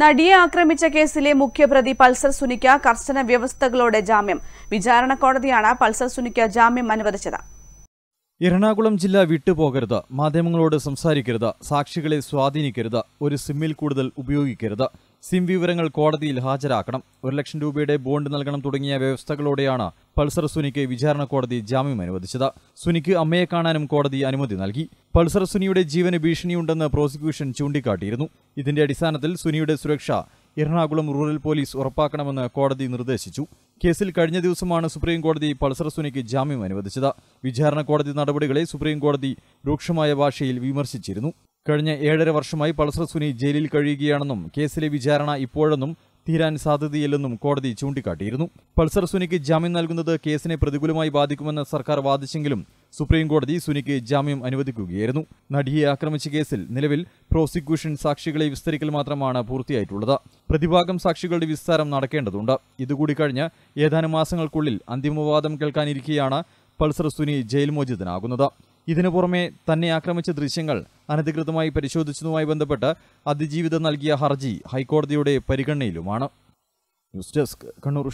നടിയെ ആക്രമിച്ച കേസിലെ മുഖ്യപ്രതി പൾസർ സുനിക്ക് കർശന വ്യവസ്ഥകളോടെ ജാമ്യം. വിചാരണ കോടതിയാണ് പൾസർ സുനിക്ക് ജാമ്യം അനുവദിച്ചത്. എറണാകുളം ജില്ല വിട്ടുപോകരുത് മാധ്യമങ്ങളോട് സംസാരിക്കരുത് സാക്ഷികളെ സ്വാധീനിക്കരുത് ഒരു സിമ്മിൽ കൂടുതൽ ഉപയോഗിക്കരുത്. സിം വിവരങ്ങൾ കോടതിയിൽ ഹാജരാക്കണം. ഒരു ലക്ഷം രൂപയുടെ ബോണ്ട് നൽകണം തുടങ്ങിയ വ്യവസ്ഥകളോടെയാണ് പൾസർ സുനിക്ക് വിചാരണ കോടതി ജാമ്യം അനുവദിച്ചത്. സുനിക്ക് അമ്മയെ കാണാനും കോടതി അനുമതി നൽകി. പൾസർ സുനിയുടെ ജീവന് ഭീഷണിയുണ്ടെന്ന് പ്രോസിക്യൂഷൻ ചൂണ്ടിക്കാട്ടിയിരുന്നു. ഇതിന്റെ അടിസ്ഥാനത്തിൽ സുനിയുടെ സുരക്ഷ എറണാകുളം റൂറൽ പോലീസ് ഉറപ്പാക്കണമെന്ന് കോടതി നിർദ്ദേശിച്ചു. കേസിൽ കഴിഞ്ഞ ദിവസമാണ് സുപ്രീം കോടതി പൾസർ സുനിക്ക് ജാമ്യം അനുവദിച്ചത്. വിചാരണ കോടതി നടപടികളെ സുപ്രീം കോടതി രൂക്ഷമായ ഭാഷയിൽ വിമർശിച്ചിരുന്നു. കഴിഞ്ഞ ഏഴര വർഷമായി പൾസർ സുനി ജയിലിൽ കഴിയുകയാണെന്നും കേസിലെ വിചാരണ ഇപ്പോഴൊന്നും തീരാൻ സാധ്യതയില്ലെന്നും കോടതി ചൂണ്ടിക്കാട്ടിയിരുന്നു. പൾസർ സുനിക്ക് ജാമ്യം നൽകുന്നത് കേസിനെ പ്രതികൂലമായി ബാധിക്കുമെന്ന് സർക്കാർ വാദിച്ചെങ്കിലും സുപ്രീം കോടതി സുനിക്ക് ജാമ്യം അനുവദിക്കുകയായിരുന്നു. നടിയെ ആക്രമിച്ച കേസിൽ നിലവിൽ പ്രോസിക്യൂഷൻ സാക്ഷികളെ വിസ്തരിക്കൽ മാത്രമാണ് പൂർത്തിയായിട്ടുള്ളത്. പ്രതിഭാഗം സാക്ഷികളുടെ വിസ്താരം നടക്കേണ്ടതുണ്ട്. ഇതുകൂടി കഴിഞ്ഞ് ഏതാനും മാസങ്ങൾക്കുള്ളിൽ അന്തിമവാദം കേൾക്കാനിരിക്കെയാണ് പൾസർ സുനി ജയിൽ മോചിതനാകുന്നത്. ഇതിനു പുറമെ തന്നെ ആക്രമിച്ച ദൃശ്യങ്ങൾ അനധികൃതമായി പരിശോധിച്ചതുമായി ബന്ധപ്പെട്ട് അതിജീവിതം നൽകിയ ഹർജി ഹൈക്കോടതിയുടെ പരിഗണനയിലുമാണ്. News desk Kannur